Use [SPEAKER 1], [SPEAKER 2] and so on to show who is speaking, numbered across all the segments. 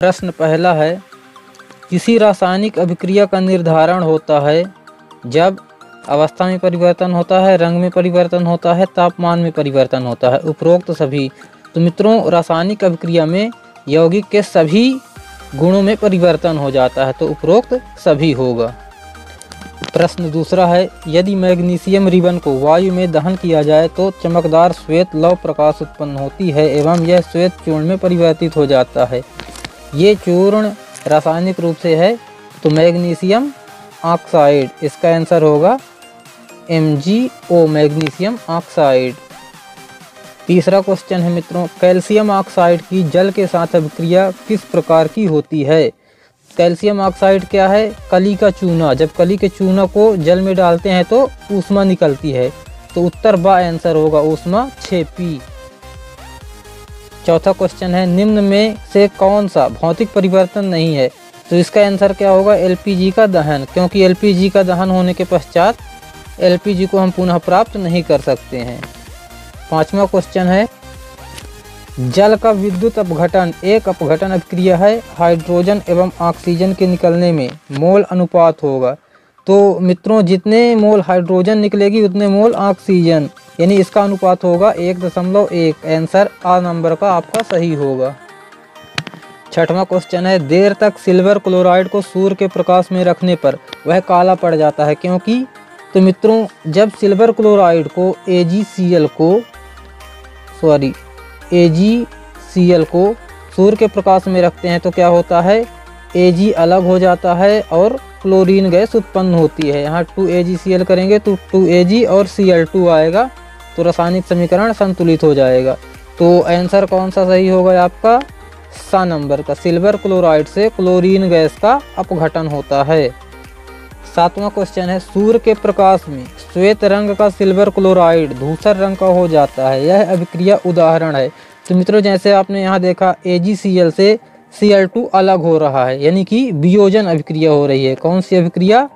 [SPEAKER 1] प्रश्न पहला है, किसी रासायनिक अभिक्रिया का निर्धारण होता है जब अवस्था में परिवर्तन होता है, रंग में परिवर्तन होता है, तापमान में परिवर्तन होता है। उपरोक्त तो सभी। तो मित्रों, रासायनिक अभिक्रिया में यौगिक के सभी गुणों में परिवर्तन हो जाता है तो उपरोक्त सभी होगा। प्रश्न दूसरा है, यदि मैग्नीशियम रिबन को वायु में दहन किया जाए तो चमकदार श्वेत लव प्रकाश उत्पन्न होती है एवं यह श्वेत चूर्ण में परिवर्तित हो जाता है। ये चूर्ण रासायनिक रूप से है तो मैग्नीशियम ऑक्साइड। इसका आंसर होगा M G O magnesium oxide. तीसरा क्वेश्चन है मित्रों, कैल्शियम ऑक्साइड की जल के साथ अभिक्रिया किस प्रकार की होती है? कैल्शियम ऑक्साइड क्या है? कली का चूना। जब कली के चूना को जल में डालते हैं तो ऊष्मा निकलती है। तो उत्तर बा आंसर होगा ऊष्मा छः पी चौथा क्वेश्चन है, निम्न में से कौन सा भौतिक परिवर्तन नहीं है? तो इसका आंसर क्या होगा? एलपीजी का दहन, क्योंकि एलपीजी का दहन होने के पश्चात एलपीजी को हम पुनः प्राप्त नहीं कर सकते हैं। पांचवा क्वेश्चन है, जल का विद्युत अपघटन एक अपघटन अभिक्रिया है, हाइड्रोजन एवं ऑक्सीजन के निकलने में मोल अनुपात होगा। तो मित्रों, जितने मोल हाइड्रोजन निकलेगी, उतने मोल ऑक्सीजन यानी इसका अनुपात होगा एक दशमलव एक। आंसर आ नंबर का आपका सही होगा। छठवां क्वेश्चन है, देर तक सिल्वर क्लोराइड को सूर्य के प्रकाश में रखने पर वह काला पड़ जाता है, क्योंकि तो मित्रों, जब सिल्वर क्लोराइड को एजीसीएल को सॉरी एजीसीएल को सूर्य के प्रकाश में रखते हैं तो क्या होता है? एजी अलग हो जाता है और क्लोरीन गैस उत्पन्न होती है। यहाँ to A ji C L करेंगे तो टू ए जी और सी एल टू आएगा तो रासायनिक समीकरण संतुलित हो जाएगा। तो आंसर कौन सा सही होगा आपका? सा नंबर का। सिल्वर क्लोराइड से क्लोरीन गैस का अपघटन होता है। सातवां क्वेश्चन है, सूर्य के प्रकाश में श्वेत रंग का सिल्वर क्लोराइड धूसर रंग का हो जाता है। यह अभिक्रिया उदाहरण है। तो मित्रों, जैसे आपने यहाँ देखा ए से Cl2 अलग हो रहा है, यानी कि वियोजन अभिक्रिया हो रही है। कौन सी अभिक्रिया?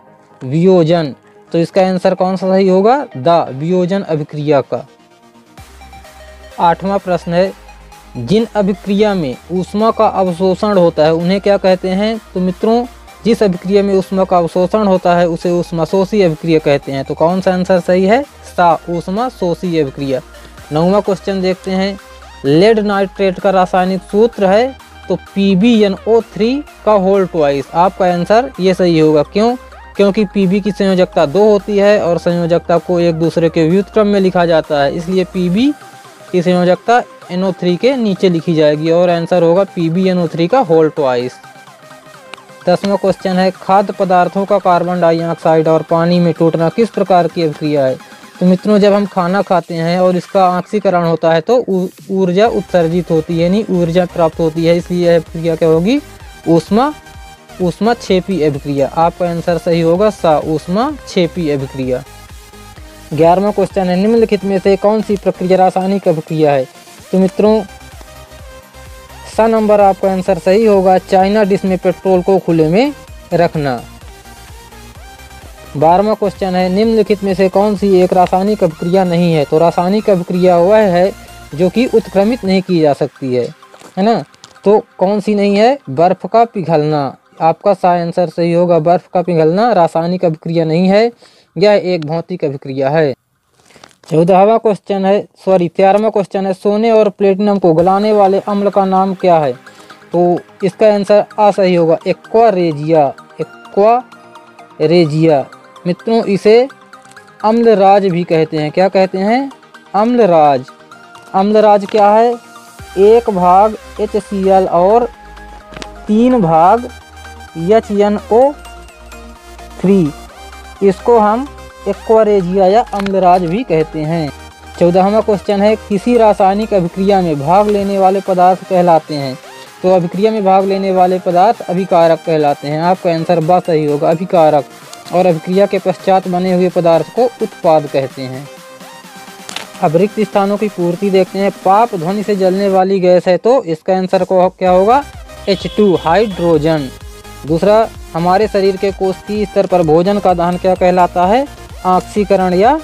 [SPEAKER 1] वियोजन। तो इसका आंसर कौन सा सही होगा? द, वियोजन अभिक्रिया का। आठवां प्रश्न है, जिन अभिक्रिया में ऊष्मा का अवशोषण होता है, उन्हें क्या कहते हैं? तो मित्रों, जिस अभिक्रिया में ऊष्मा का अवशोषण होता है, उसे ऊष्मा शोषी अभिक्रिया कहते हैं। तो कौन सा आंसर सही है? सा ऊष्मा शोषी अभिक्रिया। नौवा क्वेश्चन देखते हैं। लेड नाइट्रेट का रासायनिक सूत्र है तो P B N O three का होल ट्वाइस आपका आंसर ये सही होगा। क्यों? क्योंकि पी बी की संयोजकता दो होती है और संयोजकता को एक दूसरे के व्युतक्रम में लिखा जाता है। इसलिए पी बी की संयोजकता एन ओ थ्री के नीचे लिखी जाएगी और आंसर होगा P B N O three का होल ट्वाइस दसवा क्वेश्चन है, खाद्य पदार्थों का कार्बन डाइऑक्साइड और पानी में टूटना किस प्रकार की अभिक्रिया है? तो मित्रों, जब हम खाना खाते हैं और इसका ऑक्सीकरण होता है तो ऊर्जा उत्सर्जित होती है, यानी ऊर्जा प्राप्त होती है। इसलिए यह अभिक्रिया क्या होगी? ऊष्मा ऊष्मा छेपी अभिक्रिया। आपका आंसर सही होगा सा ऊष्मा छेपी अभिक्रिया। ग्यारहवा क्वेश्चन है, निम्नलिखित में से कौन सी प्रक्रिया रासायनिक अभिक्रिया है? तो मित्रों, सा नंबर आपका आंसर सही होगा, चाइना डिश में पेट्रोल को खुले में रखना। बारहवा क्वेश्चन है, निम्नलिखित में से कौन सी एक रासायनिक अभिक्रिया नहीं है? तो रासायनिक अभिक्रिया वह है जो कि उत्क्रमित नहीं की जा सकती है है ना? तो कौन सी नहीं है? बर्फ़ का पिघलना। आपका सा आंसर सही होगा, बर्फ़ का पिघलना, रासायनिक अभिक्रिया नहीं है, यह एक भौतिक अभिक्रिया है। चौदहवा क्वेश्चन है सॉरी तेरहवा क्वेश्चन है, सोने और प्लेटिनम को गलाने वाले अम्ल का नाम क्या है? तो इसका आंसर आ सही होगा एक्वा रेजिया एक्वा रेजिया मित्रों, इसे अम्लराज भी कहते हैं। क्या कहते हैं? अम्लराज। अम्लराज क्या है? एक भाग एच सी एल और तीन भाग एच एन ओ थ्री इसको हम एक्वारेजिया या अम्लराज भी कहते हैं। चौदहवा क्वेश्चन है, किसी रासायनिक अभिक्रिया में भाग लेने वाले पदार्थ कहलाते हैं। तो अभिक्रिया में भाग लेने वाले पदार्थ अभिकारक कहलाते हैं। आपका आंसर बा सही होगा, अभिकारक। और अभिक्रिया के पश्चात बने हुए पदार्थ को उत्पाद कहते हैं। अब रिक्त स्थानों की पूर्ति देखते हैं। पाप ध्वनि से जलने वाली गैस है तो इसका आंसर को क्या होगा? एच टू हाइड्रोजन दूसरा, हमारे शरीर के कोष्ठी स्तर पर भोजन का दहन क्या कहलाता है? ऑक्सीकरण या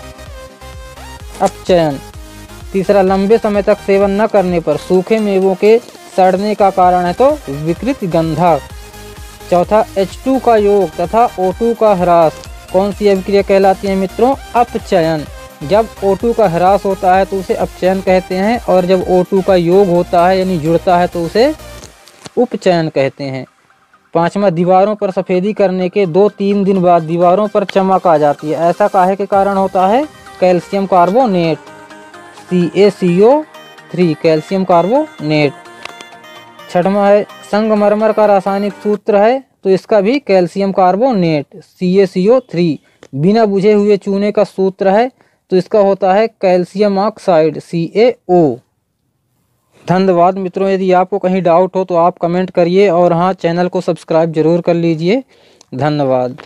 [SPEAKER 1] अपचयन। तीसरा, लंबे समय तक सेवन न करने पर सूखे मेवों के सड़ने का कारण है तो विकृत गंधक। चौथा H2 का योग तथा O2 का ह्रास। कौन सी अभिक्रिया कहलाती है मित्रों? अपचयन। जब O2 का ह्रास होता है तो उसे अपचयन कहते हैं और जब O2 का योग होता है यानी जुड़ता है तो उसे उपचयन कहते हैं। पांचवा, दीवारों पर सफ़ेदी करने के दो तीन दिन बाद दीवारों पर चमक आ जाती है। ऐसा काहे के कारण होता है? Calcium carbonate. C A C O three calcium carbonate. छठवा है, संगमरमर का रासायनिक सूत्र है तो इसका भी calcium carbonate C A C O three बिना बुझे हुए चूने का सूत्र है तो इसका होता है कैल्शियम ऑक्साइड सी ए ओ धन्यवाद मित्रों, यदि आपको कहीं डाउट हो तो आप कमेंट करिए और हाँ चैनल को सब्सक्राइब ज़रूर कर लीजिए। धन्यवाद।